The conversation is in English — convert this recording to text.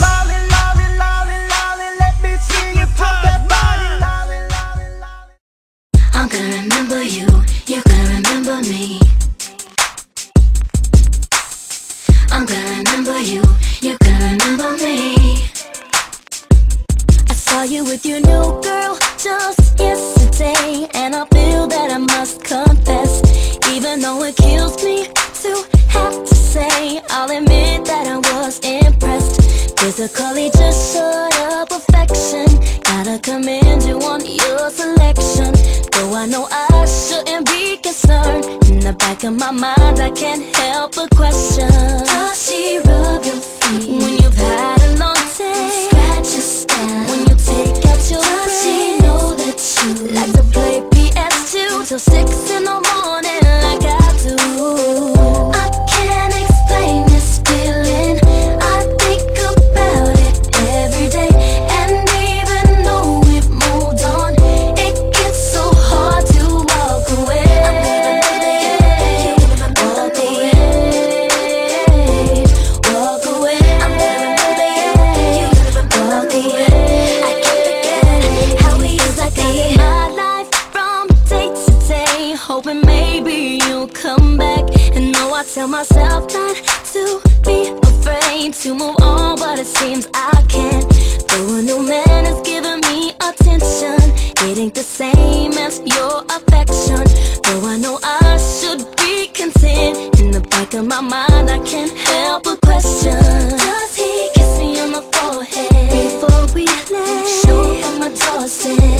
Lolly, lolly, lolly, lolly, let me see you pop that body. I'm gonna remember you, you're gonna remember me. I'm gonna remember you, you're gonna remember me. I saw you with your new girl just I'll admit that I was impressed. Physically, just short of perfection. Gotta commend you on your selection. Though I know I shouldn't be concerned. In the back of my mind, I can't help maybe you'll come back. And know I tell myself not to be afraid to move on But it seems I can't. Though a new man is giving me attention. It ain't the same as your affection. Though I know I should be content In the back of my mind I can't help but question. Does he kiss me on the forehead? Before we leave? show him my tossing